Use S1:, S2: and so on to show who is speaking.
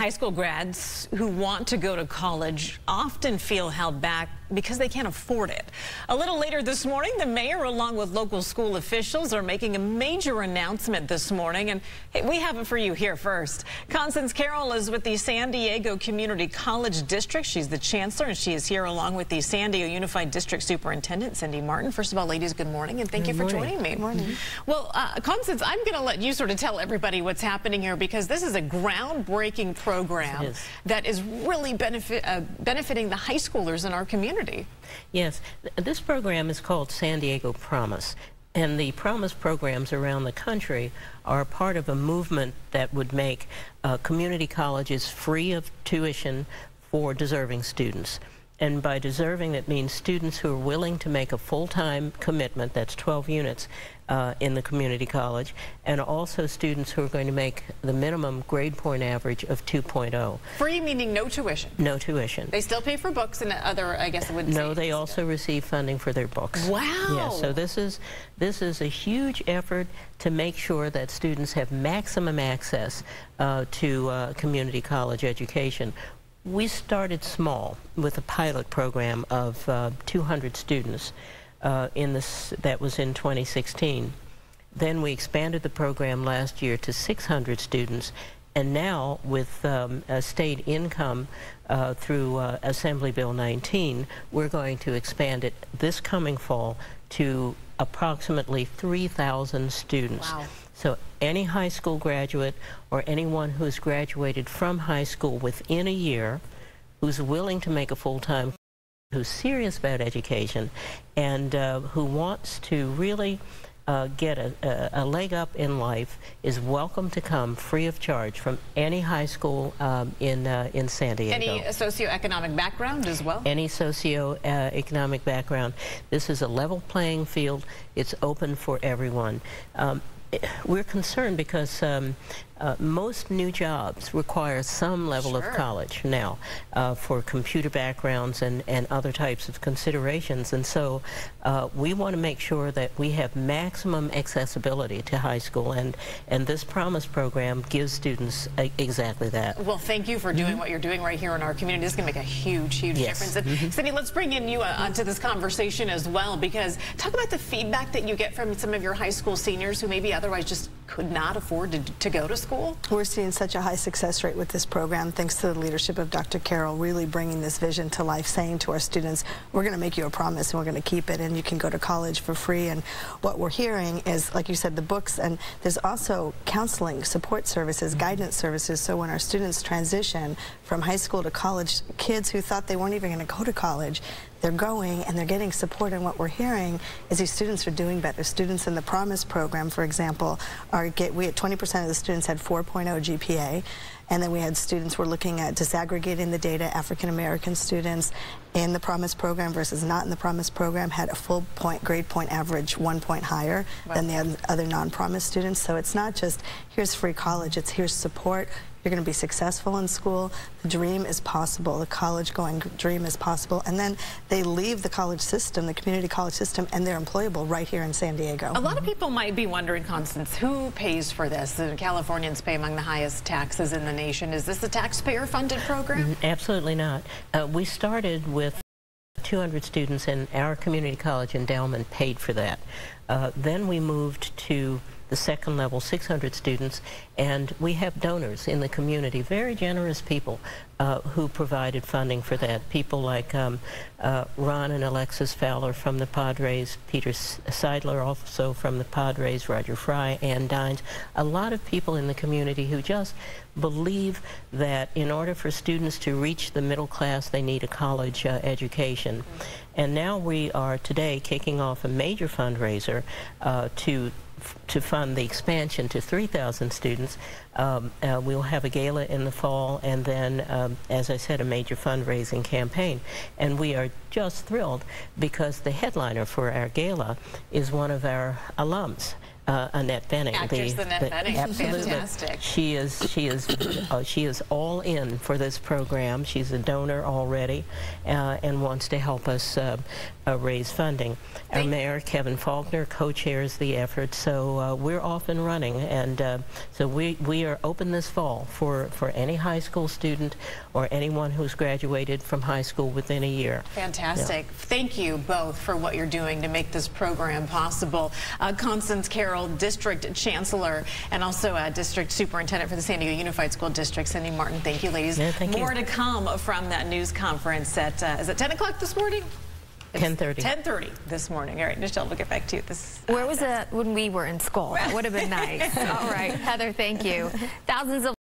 S1: High school grads who want to go to college often feel held back because they can't afford it. A little later this morning, the mayor, along with local school officials, are making a major announcement this morning, and hey, we have it for you here first. Constance Carroll is with the San Diego Community College District. She's the chancellor, and she is here along with the San Diego Unified District Superintendent, Cindy Marten. First of all, ladies, good morning, and thank good you for morning. joining me.
S2: Good morning.
S1: Well, uh, Constance, I'm going to let you sort of tell everybody what's happening here because this is a groundbreaking program is. that is really benefit, uh, benefiting the high schoolers in our community.
S3: Yes, this program is called San Diego Promise. And the Promise programs around the country are part of a movement that would make uh, community colleges free of tuition for deserving students. And by deserving, that means students who are willing to make a full-time commitment, that's 12 units, uh, in the community college, and also students who are going to make the minimum grade point average of 2.0.
S1: Free meaning no tuition?
S3: No tuition.
S1: They still pay for books and other, I guess it would
S3: No, they also receive funding for their books.
S1: Wow.
S3: Yeah, so this is, this is a huge effort to make sure that students have maximum access uh, to uh, community college education. We started small with a pilot program of uh, 200 students uh, in this, that was in 2016. Then we expanded the program last year to 600 students, and now with um, state income uh, through uh, Assembly Bill 19, we're going to expand it this coming fall to approximately 3,000 students.
S1: Wow.
S3: So any high school graduate or anyone who's graduated from high school within a year who's willing to make a full-time who's serious about education and uh, who wants to really uh, get a, a, a, leg up in life is welcome to come free of charge from any high school um, in uh, in San Diego.
S1: Any socioeconomic background as well?
S3: Any socioeconomic background. This is a level playing field. It's open for everyone. Um, we're concerned because um, uh, most new jobs require some level sure. of college now uh, for computer backgrounds and, and other types of considerations. And so uh, we want to make sure that we have maximum accessibility to high school. And, and this Promise program gives students exactly that.
S1: Well, thank you for doing mm -hmm. what you're doing right here in our community. This is going to make a huge, huge
S3: yes.
S1: difference. And mm -hmm. Cindy, let's bring in you uh, onto this conversation as well because talk about the feedback that you get from some of your high school seniors who maybe otherwise just could not afford to, to go to school?
S2: We're seeing such a high success rate with this program thanks to the leadership of Dr. Carroll really bringing this vision to life, saying to our students, we're going to make you a promise and we're going to keep it and you can go to college for free. And what we're hearing is, like you said, the books and there's also counseling, support services, guidance services. So when our students transition from high school to college, kids who thought they weren't even going to go to college, they're going and they're getting support and what we're hearing is these students are doing better. Students in the Promise program, for example, are get we had 20% of the students had 4.0 GPA and then we had students were looking at disaggregating the data, African American students in the Promise program versus not in the Promise program had a full point grade point average one point higher wow. than the other non-Promise students. So it's not just here's free college, it's here's support, you're going to be successful in school. The dream is possible. The college going dream is possible. And then they leave the college system, the community college system, and they're employable right here in San Diego.
S1: A lot of people might be wondering, Constance, who pays for this? The Californians pay among the highest taxes in the nation. Is this a taxpayer-funded program?
S3: Absolutely not. Uh, we started with 200 students and our community college endowment paid for that. Uh, then we moved to the second level, 600 students, and we have donors in the community, very generous people uh, who provided funding for that. People like um, uh, Ron and Alexis Fowler from the Padres, Peter Seidler also from the Padres, Roger Fry, Ann Dines, a lot of people in the community who just believe that in order for students to reach the middle class, they need a college uh, education. And now we are today kicking off a major fundraiser uh, to to fund the expansion to 3,000 students. Um, uh, we'll have a gala in the fall and then, um, as I said, a major fundraising campaign. And we are just thrilled because the headliner for our gala is one of our alums uh, Annette Bening.
S1: Actress the, Annette the, Bening.
S3: Absolutely.
S1: Fantastic.
S3: She is she is uh, she is all in for this program. She's a donor already, uh, and wants to help us uh, uh, raise funding. Our mayor, Kevin Faulconer, co-chairs the effort, so uh, we're off and running. And uh, so we, we are open this fall for, for any high school student or anyone who's graduated from high school within a year.
S1: Fantastic. Thank you both for what you're doing to make this program possible. Uh, Constance Carroll, District Chancellor, and also uh, District Superintendent for the San Diego Unified School District, Cindy Marten. Thank you, ladies.
S3: Yeah, thank you.
S1: More to come from that news conference at, uh, is it 10 o'clock this morning?
S3: 10:30.
S1: 10.30 this morning. All right, Michelle, we'll get back to you. This
S4: Where was it when we were in school? That would have been nice. All right, Heather, thank you. Thousands of